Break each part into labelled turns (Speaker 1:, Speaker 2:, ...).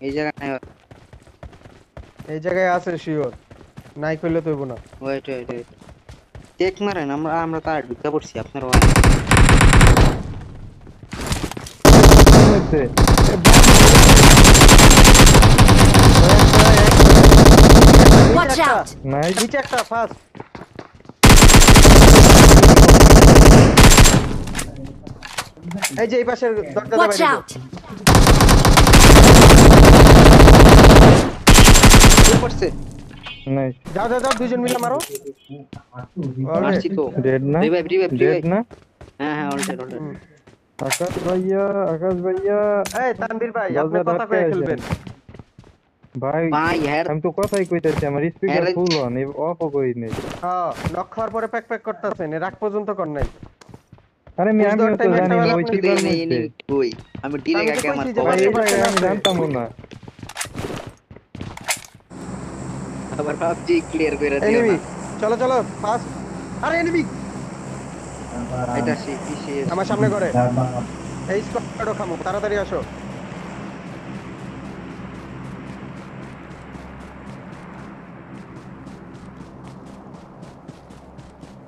Speaker 1: এই জায়গায় নাই
Speaker 2: এই জায়গায় আছে শিওর। নাই করলে তৈব না।
Speaker 1: ওয়েট ওয়েট ওয়েট চেক মারেন আমরা আমরা তার ঢুকে পড়ছি আপনার
Speaker 3: হচ্ছে
Speaker 4: Watch out!
Speaker 2: একটা এই যে এই পাশের দরজা
Speaker 4: Watch out!
Speaker 3: নাইস
Speaker 2: যাও যাও যাও দুইজন মিলে মারো
Speaker 1: মারছি তো
Speaker 3: ডেড না
Speaker 1: রিভাইভ রিভাইভ
Speaker 3: ডেড
Speaker 1: রিভাইভ
Speaker 3: না
Speaker 1: হ্যাঁ হ্যাঁ অলরেডি অলরেডি
Speaker 2: হুম।
Speaker 3: আকাশ ভাইয়া আকাশ ভাইয়া
Speaker 2: এই তানভীর ভাই আপনি
Speaker 3: দরজা
Speaker 2: কথা
Speaker 3: ধরতে
Speaker 2: কয়ে
Speaker 3: আছে।
Speaker 2: খেলবেন
Speaker 3: ভাই
Speaker 1: ভাই হ্যাঁ
Speaker 3: আমি তো কথাই কইতাছি আমার স্পিকার
Speaker 1: আরে-
Speaker 3: ফুল অন অফ কই নেই
Speaker 2: হ্যাঁ নক খাওয়ার পরে প্যাক প্যাক করতেছেন এর আগ পর্যন্ত কর নাই
Speaker 3: আরে আমি
Speaker 2: বুঝতে
Speaker 3: আমিও তো
Speaker 2: পারতাম
Speaker 3: জানি না
Speaker 2: একটা
Speaker 3: ওই
Speaker 2: বেলা
Speaker 3: কিবার
Speaker 1: এই
Speaker 3: মধ্যে
Speaker 1: এই কই আমি ডিরেক্ট
Speaker 2: আমি তো
Speaker 1: আগে আমার
Speaker 2: কইছি যে
Speaker 3: ভাই
Speaker 2: বাসে
Speaker 3: এটা
Speaker 2: বাসে
Speaker 3: আমি
Speaker 2: আছে।
Speaker 3: জানতামও না
Speaker 1: আবার ভাবছি ক্লিয়ার করে দিও
Speaker 2: এনিমি চলো চলো ফাস্ট আরে এনিমি
Speaker 1: এটা সি পিসি
Speaker 2: আমার সামনে করে এই স্কোয়াডও খামো তাড়াতাড়ি আসো।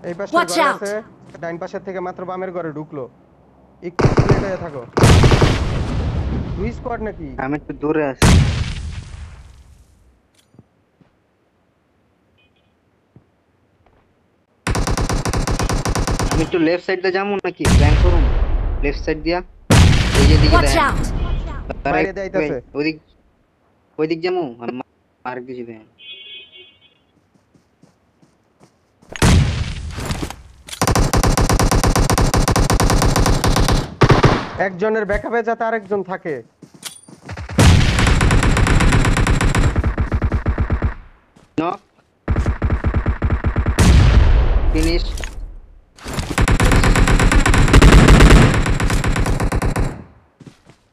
Speaker 2: এই পাশে আছে ডাইন পাশের থেকে মাত্র বামের ঘরে ঢুকলো। একটু লেট হয়ে থাকো। দুই স্কোয়াড নাকি?
Speaker 1: আমি একটু দূরে আছি। একটু লেফট সাইড দিয়ে যাব নাকি? প্ল্যান করুন। লেফট সাইড দিয়া। এই যে দিকে দেখেন।
Speaker 2: বাইরে।
Speaker 1: ওই- ওইদিক ওইদিক যাব? আর কিছু দেখেন
Speaker 2: একজনের ব্যাকআপে যাতে আরেকজন থাকে।
Speaker 1: Knock finish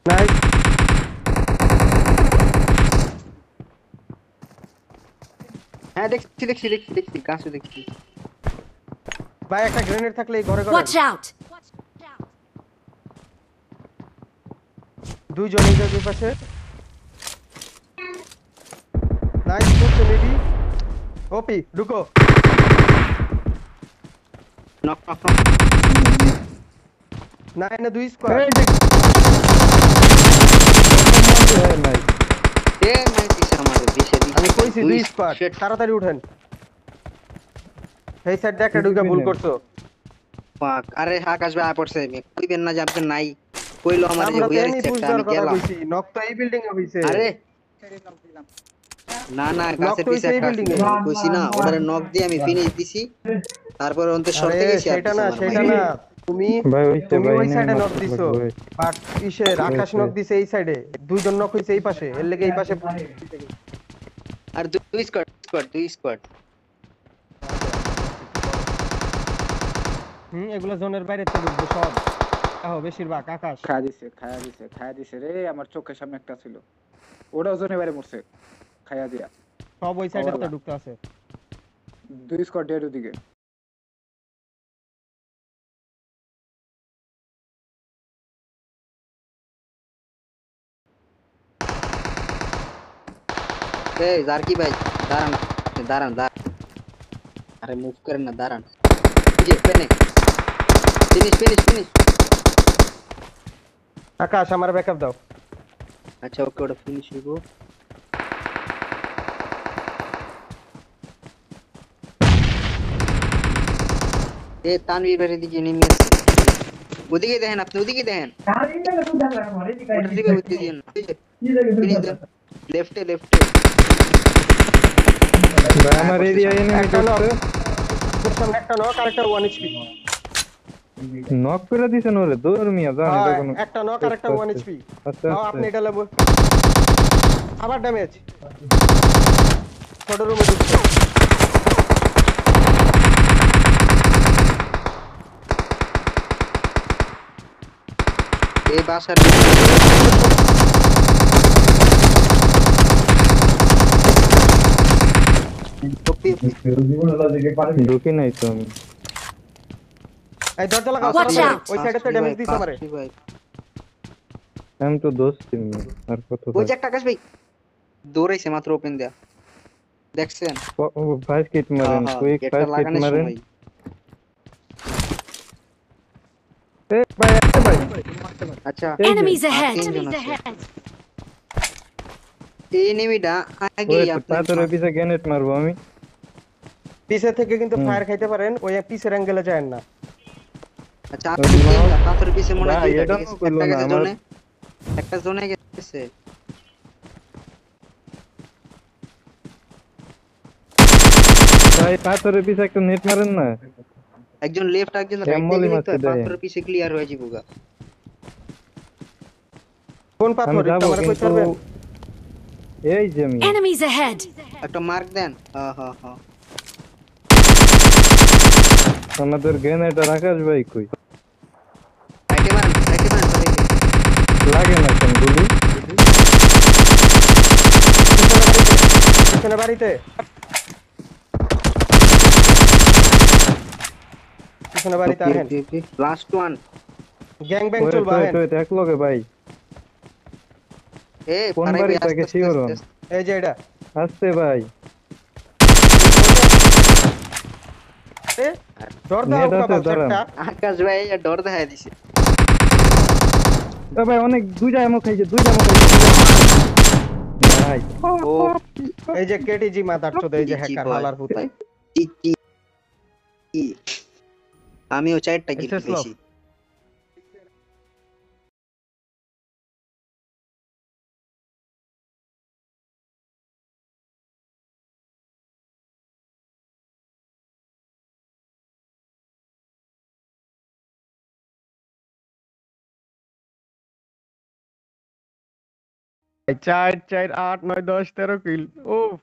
Speaker 2: নাইস
Speaker 1: হ্যাঁ দেখছি দেখছি দেখছি দেখছি কাছে দেখছি
Speaker 2: ভাই একটা গ্রেনেড থাকলে এই ঘরে ঘরে
Speaker 4: Watch out!
Speaker 2: দুইজন এই যে দুই পাশে নাইস করছে মেবি ওপি ঢুকো
Speaker 1: নক নক নক
Speaker 2: না এনে দুই স্কোয়াড
Speaker 1: এ আমারে
Speaker 2: আমি কইছি দুই তাড়াতাড়ি উঠেন। এই সাইড একটা ঢুকে ভুল করছ।
Speaker 1: Fuck. আরে আকাশ ভাই পড়ছে কইবেন না যে আপনি নাই। কইলো আমার যে
Speaker 2: আমরা তো
Speaker 1: একটা আমি গেলাম।
Speaker 2: নক তো এই বিল্ডিং এ হইছে।
Speaker 1: আরে। না না গাছের পিছে একটা। আছে। কইছি না ওটারে নক দিয়ে আমি ফিনিশ দিছি। তারপর অন্তে সরতে গেছি
Speaker 2: সেটা না সেটা না। তুমি
Speaker 3: ভাই
Speaker 2: তুমি ওই সাইডে নক দিছো। বাট ইসের আকাশ। নক দিছে এই সাইডে দুইজন নক হইছে এই পাশে এর লেগে এই পাশে
Speaker 1: আর দুই স্কোয়াড স্কোয়াড দুই স্কোয়াড
Speaker 2: হুম এগুলো জোনের বাইরে থেকে ঢুকবে সব। আহ বেশিরভাগ আকাশ।
Speaker 5: খায়া দিছে খায়া দিছে খায়া দিছে রে আমার চোখের সামনে একটা ছিল। ওটাও জোনে বাইরে মরছে খায়া দিয়া।
Speaker 2: সব ওই সাইডে। ঢুকতে আছে।
Speaker 5: দুই ए जारकी भाई
Speaker 1: दारण दारण दारण अरे मूव कर ना दारण जी पेने. फिनिश फिनिश फिनिश आकाश हमारा बैकअप दो.
Speaker 2: अच्छा ओके ओके फिनिश
Speaker 1: हो ए तानवीर भरे दीजिए नहीं मेरे उदी के दहन अपने उदी के दहन. यार इनका तो धर रहा हमारे दिखाई उदी के उदी दीजिए ये लगे লেফটে লেফটে
Speaker 3: ভাই আমার এরিয়া এনিমি
Speaker 2: একটা knock।
Speaker 3: করছে
Speaker 2: খুব সামনে একটা নক আর একটা ওয়ান এইচপি
Speaker 3: নক করে দিছেন ওরে দৌড় মিয়া জান এটা কোনো
Speaker 2: একটা নক আর একটা ওয়ান এইচপি
Speaker 3: আচ্ছা
Speaker 2: আপনি
Speaker 3: আচ্ছা
Speaker 2: এটা লেবো আবার ড্যামেজ ছোট রুমে ঢুকছে
Speaker 1: এই বাসার
Speaker 3: ঢুকি নাই তো আমি
Speaker 2: এই দরজা লাগাও
Speaker 4: Watch
Speaker 2: তাড়াতাড়ি।
Speaker 4: out!
Speaker 2: ওই সাইডে তো ড্যামেজ দিছে আমারে
Speaker 1: ভাই
Speaker 3: আমি তো দোষ টিম আর কত
Speaker 1: ওই যে একটা আকাশ ভাই দৌড়াইছে মাত্র ওপেন দেয়া দেখছেন
Speaker 3: ফার্স্ট কিট মারেন
Speaker 1: হ্যাঁ,
Speaker 3: কুইক
Speaker 1: গেটটা
Speaker 3: ফার্স্ট কিট
Speaker 1: লাগানোর
Speaker 3: মারেন
Speaker 1: সময়।
Speaker 3: এ ভাই একটা ভাই
Speaker 1: আচ্ছা
Speaker 3: এই যে,
Speaker 4: Enemies ahead!
Speaker 1: তিনজন
Speaker 4: Enemies
Speaker 1: আছে।
Speaker 4: ahead!
Speaker 1: এই এনিমিটা আগে
Speaker 3: ওই
Speaker 1: আপনার
Speaker 3: পাথরের পিছে গ্রেনেড মারবো আমি
Speaker 2: পিছে থেকে কিন্তু ফায়ার খাইতে পারেন ওই পিছের অ্যাঙ্গেলে যায় না।
Speaker 1: আচ্ছা পাথরের পিছে মনে হয় একটা
Speaker 3: না,
Speaker 1: গেছে জোনে একটা জোনে গেছে।
Speaker 3: ভাই পাথরের পিছে একটা নেট মারেন না।
Speaker 1: একজন লেফট একজন রাইট দিকে
Speaker 3: মারছে
Speaker 1: তো
Speaker 3: দেয়?
Speaker 1: পাথরের পিছে ক্লিয়ার হয়ে যাব
Speaker 2: কোন পাথর? পারবেন?
Speaker 3: এই যে আমি!
Speaker 1: একটা মার্ক দেন। হ্যাঁ হ্যাঁ হ্যাঁ
Speaker 3: আমাদের গ্রেনেড আর আকাশ ভাই কই? লাগে না কেন গুলি
Speaker 2: বাড়িতে। পিছনে বাড়িতে
Speaker 1: লাস্ট ওয়ান
Speaker 2: গ্যাং ব্যাং
Speaker 3: তো এক লগে ভাই।
Speaker 1: এ
Speaker 3: কোন
Speaker 1: পারাই
Speaker 3: বাড়ি
Speaker 1: ভাই,
Speaker 3: থেকে
Speaker 1: আস্তে
Speaker 3: শিওর
Speaker 1: আস্তে আস্তে।
Speaker 2: এই যে এটা।
Speaker 3: আসতে ভাই।
Speaker 2: এ, ডর দাও বাবা
Speaker 1: আকাশ ভাই আর ডর দেখা দিছে।
Speaker 3: এ ভাই অনেক দুইটা এমন খাইছে দুইটা এমন খাইছে। ভাই।
Speaker 1: ও
Speaker 2: এই যে কেটিজি মাথার চোদে এই যে হ্যাকার হালার পুতাই।
Speaker 1: টি টি টি। আমিও চারটা কিল পেয়েছি
Speaker 2: चार चार आठ नौ दस तेरह किल। ओह